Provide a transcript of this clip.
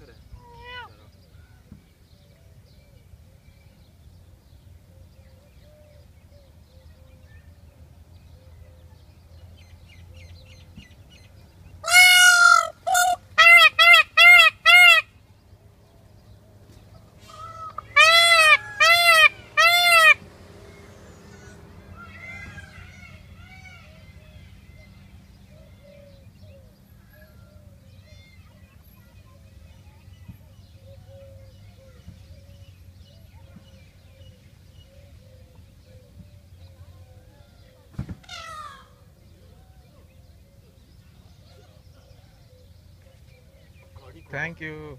करे Thank you.